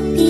tu.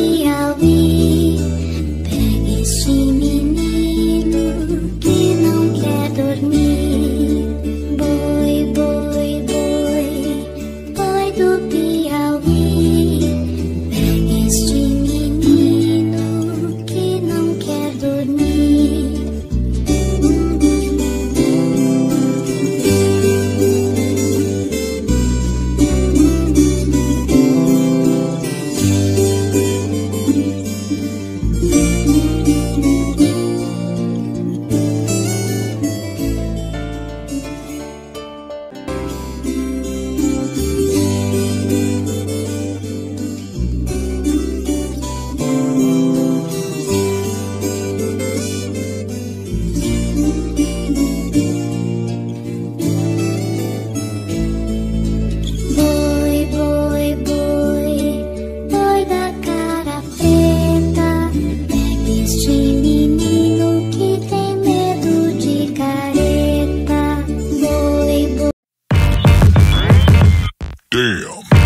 Damn.